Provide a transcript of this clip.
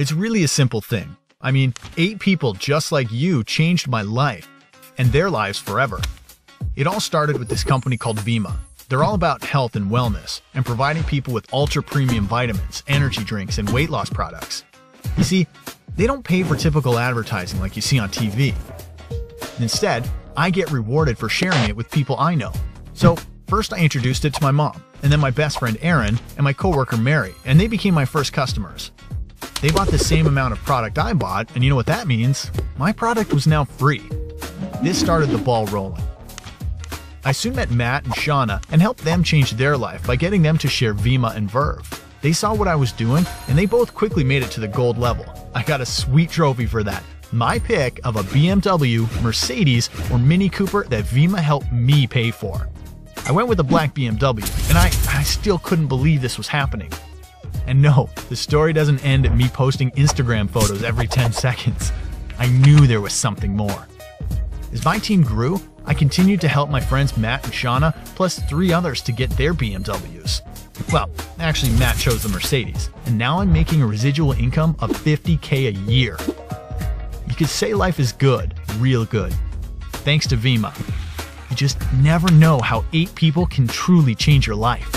It's really a simple thing. I mean, eight people just like you changed my life, and their lives forever. It all started with this company called Vemma. They're all about health and wellness, and providing people with ultra premium vitamins, energy drinks, and weight loss products. You see, they don't pay for typical advertising like you see on TV. Instead, I get rewarded for sharing it with people I know. So, first I introduced it to my mom, and then my best friend Aaron, and my coworker Mary, and they became my first customers. They bought the same amount of product I bought, and you know what that means? My product was now free. This started the ball rolling. I soon met Matt and Shauna and helped them change their life by getting them to share Vemma and Verve. They saw what I was doing, and they both quickly made it to the gold level. I got a sweet trophy for that. My pick of a BMW, Mercedes, or Mini Cooper that Vemma helped me pay for. I went with a black BMW, and I, I still couldn't believe this was happening. And no, the story doesn't end at me posting Instagram photos every 10 seconds. I knew there was something more. As my team grew, I continued to help my friends Matt and Shauna, plus three others to get their BMWs. Well, actually, Matt chose the Mercedes, and now I'm making a residual income of 50k a year. You could say life is good, real good. Thanks to Vemma. You just never know how eight people can truly change your life.